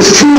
is true.